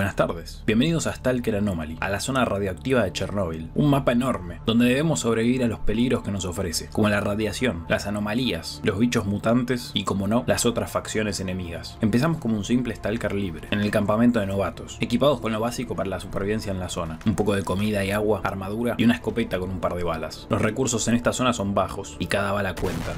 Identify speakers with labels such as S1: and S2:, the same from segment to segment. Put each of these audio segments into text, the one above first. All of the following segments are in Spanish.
S1: Buenas tardes. Bienvenidos a Stalker Anomaly, a la zona radioactiva de Chernóbil. Un mapa enorme, donde debemos sobrevivir a los peligros que nos ofrece, como la radiación, las anomalías, los bichos mutantes y, como no, las otras facciones enemigas. Empezamos como un simple Stalker libre, en el campamento de novatos, equipados con lo básico para la supervivencia en la zona. Un poco de comida y agua, armadura y una escopeta con un par de balas. Los recursos en esta zona son bajos, y cada bala cuenta.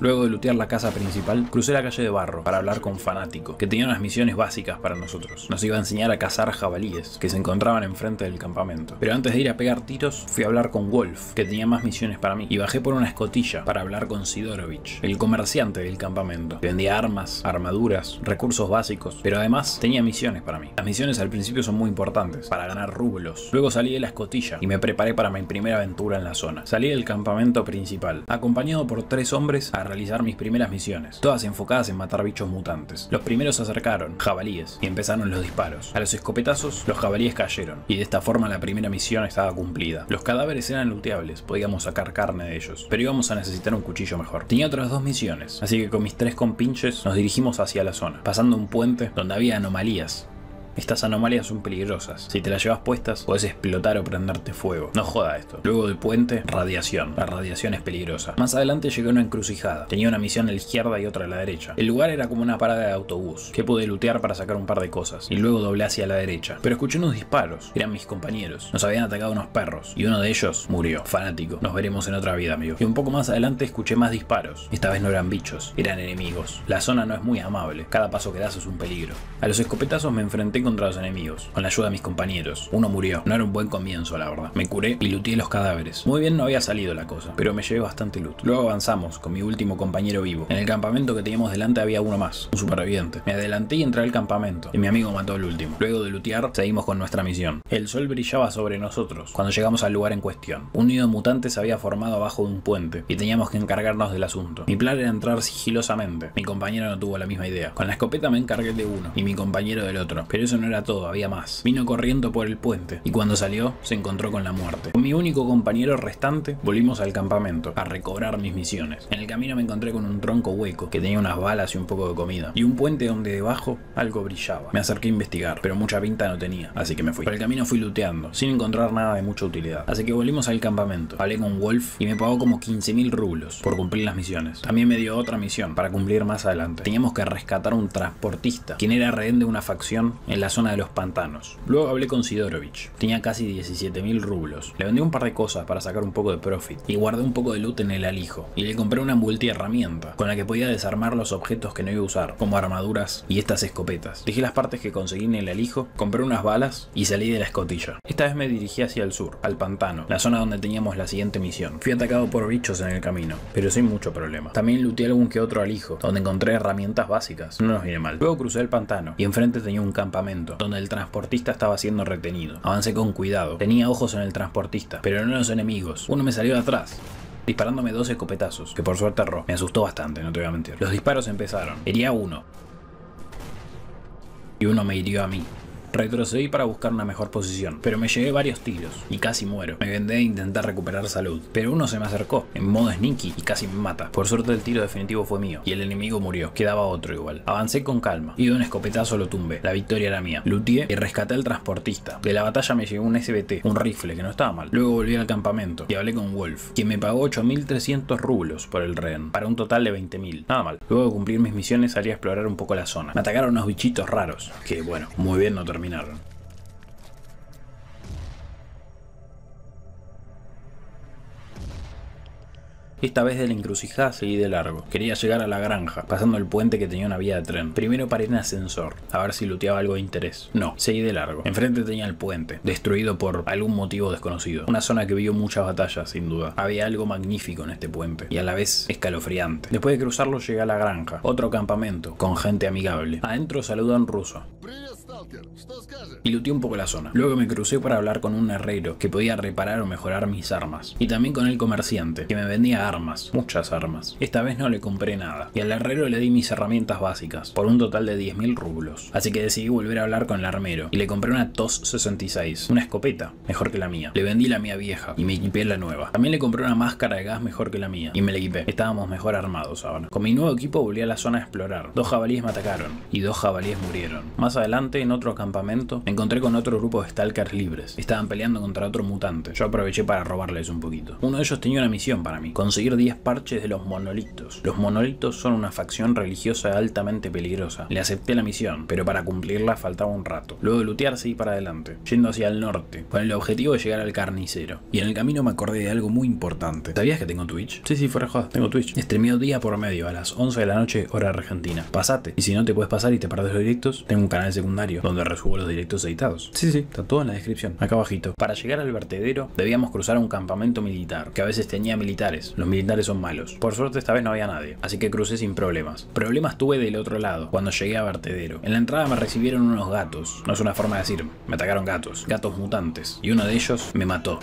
S1: Luego de lootear la casa principal, crucé la calle de Barro para hablar con Fanático, que tenía unas misiones básicas para nosotros. Nos iba a enseñar a cazar jabalíes, que se encontraban enfrente del campamento. Pero antes de ir a pegar tiros, fui a hablar con Wolf, que tenía más misiones para mí, y bajé por una escotilla para hablar con Sidorovich, el comerciante del campamento, vendía armas, armaduras, recursos básicos, pero además tenía misiones para mí. Las misiones al principio son muy importantes, para ganar rublos. Luego salí de la escotilla y me preparé para mi primera aventura en la zona. Salí del campamento principal, acompañado por tres hombres realizar mis primeras misiones, todas enfocadas en matar bichos mutantes. Los primeros se acercaron, jabalíes, y empezaron los disparos. A los escopetazos, los jabalíes cayeron, y de esta forma la primera misión estaba cumplida. Los cadáveres eran looteables, podíamos sacar carne de ellos, pero íbamos a necesitar un cuchillo mejor. Tenía otras dos misiones, así que con mis tres compinches nos dirigimos hacia la zona, pasando un puente donde había anomalías, estas anomalías son peligrosas. Si te las llevas puestas, puedes explotar o prenderte fuego. No joda esto. Luego del puente, radiación. La radiación es peligrosa. Más adelante llegué a una encrucijada. Tenía una misión a la izquierda y otra a la derecha. El lugar era como una parada de autobús, que pude lootear para sacar un par de cosas. Y luego doblé hacia la derecha. Pero escuché unos disparos. Eran mis compañeros. Nos habían atacado unos perros. Y uno de ellos murió. Fanático. Nos veremos en otra vida, amigo. Y un poco más adelante escuché más disparos. Esta vez no eran bichos, eran enemigos. La zona no es muy amable. Cada paso que das es un peligro. A los escopetazos me enfrenté contra los enemigos, con la ayuda de mis compañeros. Uno murió, no era un buen comienzo la verdad. Me curé y luteé los cadáveres. Muy bien no había salido la cosa, pero me llevé bastante loot. Luego avanzamos con mi último compañero vivo. En el campamento que teníamos delante había uno más, un superviviente. Me adelanté y entré al campamento, y mi amigo mató al último. Luego de lutear, seguimos con nuestra misión. El sol brillaba sobre nosotros cuando llegamos al lugar en cuestión. Un nido mutante se había formado abajo de un puente, y teníamos que encargarnos del asunto. Mi plan era entrar sigilosamente. Mi compañero no tuvo la misma idea. Con la escopeta me encargué de uno, y mi compañero del otro. Pero eso no era todo había más. Vino corriendo por el puente y cuando salió se encontró con la muerte. Con mi único compañero restante volvimos al campamento a recobrar mis misiones. En el camino me encontré con un tronco hueco que tenía unas balas y un poco de comida y un puente donde debajo algo brillaba. Me acerqué a investigar, pero mucha pinta no tenía, así que me fui. Por el camino fui looteando, sin encontrar nada de mucha utilidad. Así que volvimos al campamento. Hablé con Wolf y me pagó como 15.000 rublos por cumplir las misiones. También me dio otra misión para cumplir más adelante. Teníamos que rescatar un transportista, quien era rehén de una facción en la zona de los pantanos. Luego hablé con Sidorovich. Tenía casi 17.000 rublos. Le vendí un par de cosas para sacar un poco de profit y guardé un poco de loot en el alijo. Y le compré una multi-herramienta con la que podía desarmar los objetos que no iba a usar, como armaduras y estas escopetas. Dejé las partes que conseguí en el alijo, compré unas balas y salí de la escotilla. Esta vez me dirigí hacia el sur, al pantano, la zona donde teníamos la siguiente misión. Fui atacado por bichos en el camino, pero sin mucho problema. También looté algún que otro alijo, donde encontré herramientas básicas. No nos viene mal. Luego crucé el pantano y enfrente tenía un campamento, donde el transportista estaba siendo retenido. Avancé con cuidado. Tenía ojos en el transportista, pero no en los enemigos. Uno me salió de atrás disparándome dos escopetazos, que por suerte erró. Me asustó bastante, no te voy a mentir. Los disparos empezaron. Hería uno. Y uno me hirió a mí. Retrocedí para buscar una mejor posición, pero me llevé varios tiros y casi muero. Me vendé a intentar recuperar salud, pero uno se me acercó en modo sneaky y casi me mata. Por suerte el tiro definitivo fue mío y el enemigo murió. Quedaba otro igual. Avancé con calma y de un escopetazo lo tumbé. La victoria era mía. Lutié y rescaté al transportista. De la batalla me llegó un SBT, un rifle que no estaba mal. Luego volví al campamento y hablé con Wolf, quien me pagó 8.300 rublos por el rehén, para un total de 20.000. Nada mal. Luego de cumplir mis misiones salí a explorar un poco la zona. Me atacaron unos bichitos raros, que bueno, muy bien no Esta vez de la encrucijada seguí de largo. Quería llegar a la granja, pasando el puente que tenía una vía de tren. Primero paré en ascensor, a ver si luteaba algo de interés. No, seguí de largo. Enfrente tenía el puente, destruido por algún motivo desconocido. Una zona que vio muchas batallas, sin duda. Había algo magnífico en este puente, y a la vez escalofriante. Después de cruzarlo llegué a la granja, otro campamento, con gente amigable. Adentro saludan ruso. Piloteé un poco la zona. Luego me crucé para hablar con un herrero que podía reparar o mejorar mis armas. Y también con el comerciante, que me vendía armas, muchas armas. Esta vez no le compré nada. Y al herrero le di mis herramientas básicas, por un total de 10.000 rublos. Así que decidí volver a hablar con el armero. Y le compré una TOS 66, una escopeta, mejor que la mía. Le vendí la mía vieja y me equipé la nueva. También le compré una máscara de gas mejor que la mía. Y me la equipé. Estábamos mejor armados ahora. Con mi nuevo equipo volví a la zona a explorar. Dos jabalíes me atacaron y dos jabalíes murieron. Más adelante, en otro campamento, encontré con otro grupo de stalkers libres. Estaban peleando contra otro mutante. Yo aproveché para robarles un poquito. Uno de ellos tenía una misión para mí. Conseguir 10 parches de los monolitos. Los monolitos son una facción religiosa altamente peligrosa. Le acepté la misión, pero para cumplirla faltaba un rato. Luego de lutear seguí para adelante, yendo hacia el norte, con el objetivo de llegar al carnicero. Y en el camino me acordé de algo muy importante. ¿Sabías que tengo Twitch? Sí, sí, fuera joda, tengo Twitch. Streameo día por medio a las 11 de la noche, hora argentina. Pasate. Y si no te puedes pasar y te perdés los directos, tengo un canal secundario donde resubo los directos editados. Sí, sí, está todo en la descripción, acá abajito. Para llegar al vertedero, debíamos cruzar un campamento militar, que a veces tenía militares. Los militares son malos. Por suerte esta vez no había nadie, así que crucé sin problemas. Problemas tuve del otro lado, cuando llegué a vertedero. En la entrada me recibieron unos gatos. No es una forma de decir, me atacaron gatos. Gatos mutantes. Y uno de ellos me mató.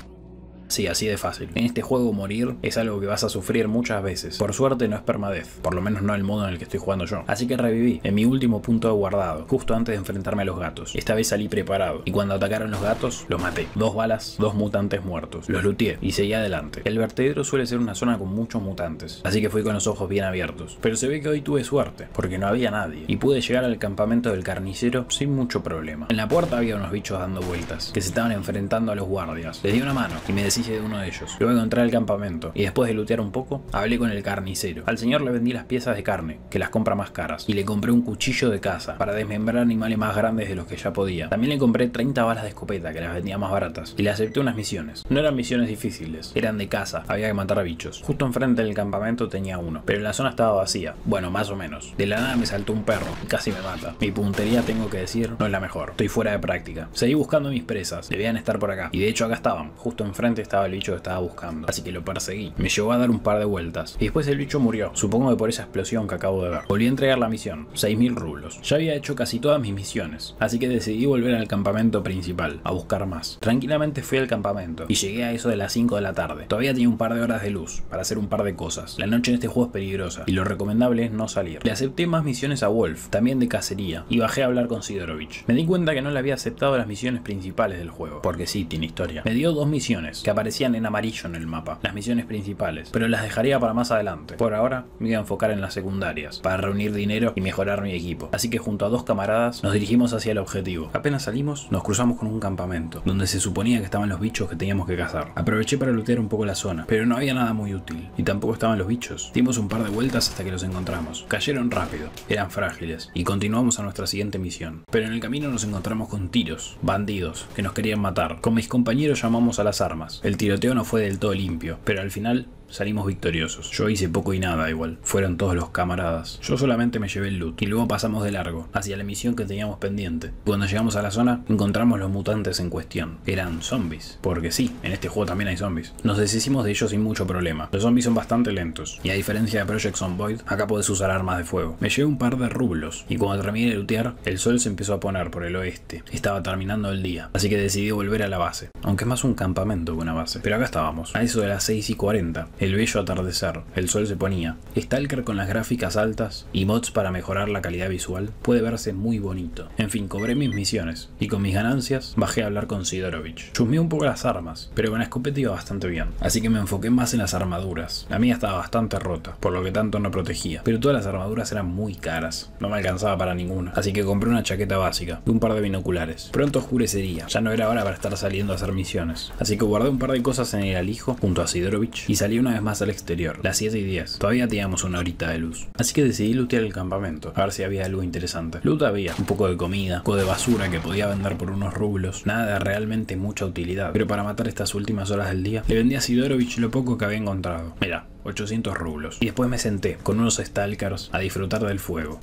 S1: Sí, así de fácil. En este juego morir es algo que vas a sufrir muchas veces. Por suerte no es permadez, por lo menos no el modo en el que estoy jugando yo. Así que reviví, en mi último punto de guardado, justo antes de enfrentarme a los gatos. Esta vez salí preparado, y cuando atacaron los gatos, los maté. Dos balas, dos mutantes muertos. Los luteé y seguí adelante. El vertedero suele ser una zona con muchos mutantes, así que fui con los ojos bien abiertos. Pero se ve que hoy tuve suerte, porque no había nadie, y pude llegar al campamento del carnicero sin mucho problema. En la puerta había unos bichos dando vueltas, que se estaban enfrentando a los guardias. Les di una mano, y me de uno de ellos. Luego entré al campamento y después de lutear un poco, hablé con el carnicero. Al señor le vendí las piezas de carne, que las compra más caras, y le compré un cuchillo de caza para desmembrar animales más grandes de los que ya podía. También le compré 30 balas de escopeta, que las vendía más baratas, y le acepté unas misiones. No eran misiones difíciles, eran de caza, había que matar a bichos. Justo enfrente del campamento tenía uno, pero la zona estaba vacía. Bueno, más o menos. De la nada me saltó un perro y casi me mata. Mi puntería, tengo que decir, no es la mejor. Estoy fuera de práctica. Seguí buscando mis presas, debían estar por acá. Y de hecho acá estaban. Justo enfrente estaba el bicho que estaba buscando. Así que lo perseguí. Me llevó a dar un par de vueltas. Y después el bicho murió. Supongo que por esa explosión que acabo de ver. Volví a entregar la misión. 6.000 rublos. Ya había hecho casi todas mis misiones. Así que decidí volver al campamento principal. A buscar más. Tranquilamente fui al campamento. Y llegué a eso de las 5 de la tarde. Todavía tenía un par de horas de luz. Para hacer un par de cosas. La noche en este juego es peligrosa. Y lo recomendable es no salir. Le acepté más misiones a Wolf. También de cacería. Y bajé a hablar con Sidorovich. Me di cuenta que no le había aceptado las misiones principales del juego. Porque sí, tiene historia. Me dio dos misiones. Que aparecían en amarillo en el mapa. Las misiones principales. Pero las dejaría para más adelante. Por ahora me iba a enfocar en las secundarias. Para reunir dinero y mejorar mi equipo. Así que junto a dos camaradas nos dirigimos hacia el objetivo. Apenas salimos, nos cruzamos con un campamento. Donde se suponía que estaban los bichos que teníamos que cazar. Aproveché para lootear un poco la zona. Pero no había nada muy útil. Y tampoco estaban los bichos. Dimos un par de vueltas hasta que los encontramos. Cayeron rápido. Eran frágiles. Y continuamos a nuestra siguiente misión. Pero en el camino nos encontramos con tiros. Bandidos. Que nos querían matar. Con mis compañeros llamamos a las armas. El tiroteo no fue del todo limpio. Pero al final salimos victoriosos. Yo hice poco y nada igual, fueron todos los camaradas. Yo solamente me llevé el loot y luego pasamos de largo, hacia la misión que teníamos pendiente. Cuando llegamos a la zona, encontramos los mutantes en cuestión. Eran zombies, porque sí, en este juego también hay zombies. Nos deshicimos de ellos sin mucho problema. Los zombies son bastante lentos, y a diferencia de Project Zomboid, acá podés usar armas de fuego. Me llevé un par de rublos, y cuando terminé de lootear, el sol se empezó a poner por el oeste. Estaba terminando el día, así que decidí volver a la base. Aunque es más un campamento que una base. Pero acá estábamos, a eso de las 6 y 40 el bello atardecer, el sol se ponía. Stalker con las gráficas altas y mods para mejorar la calidad visual puede verse muy bonito. En fin, cobré mis misiones y con mis ganancias bajé a hablar con Sidorovich. Chusmeé un poco las armas, pero con escopeta iba bastante bien, así que me enfoqué más en las armaduras. La mía estaba bastante rota, por lo que tanto no protegía, pero todas las armaduras eran muy caras, no me alcanzaba para ninguna, así que compré una chaqueta básica y un par de binoculares. Pronto oscurecería, ya no era hora para estar saliendo a hacer misiones, así que guardé un par de cosas en el alijo junto a Sidorovich y salí una vez más al exterior, las 7 y 10. Todavía teníamos una horita de luz. Así que decidí lootear el campamento, a ver si había algo interesante. Loot había, un poco de comida, un poco de basura que podía vender por unos rublos, nada de realmente mucha utilidad. Pero para matar estas últimas horas del día, le vendí a Sidorovich lo poco que había encontrado. Mira, 800 rublos. Y después me senté, con unos stalkers, a disfrutar del fuego.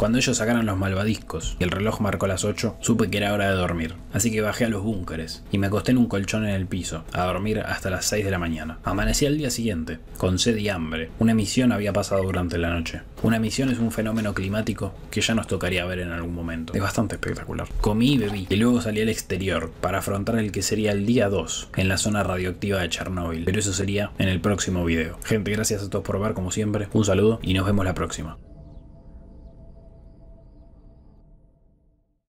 S1: Cuando ellos sacaron los malvadiscos y el reloj marcó las 8, supe que era hora de dormir. Así que bajé a los búnkeres y me acosté en un colchón en el piso, a dormir hasta las 6 de la mañana. Amanecí al día siguiente, con sed y hambre. Una emisión había pasado durante la noche. Una emisión es un fenómeno climático que ya nos tocaría ver en algún momento. Es bastante espectacular. Comí y bebí y luego salí al exterior para afrontar el que sería el día 2 en la zona radioactiva de Chernóbil. Pero eso sería en el próximo video. Gente, gracias a todos por ver como siempre. Un saludo y nos vemos la próxima.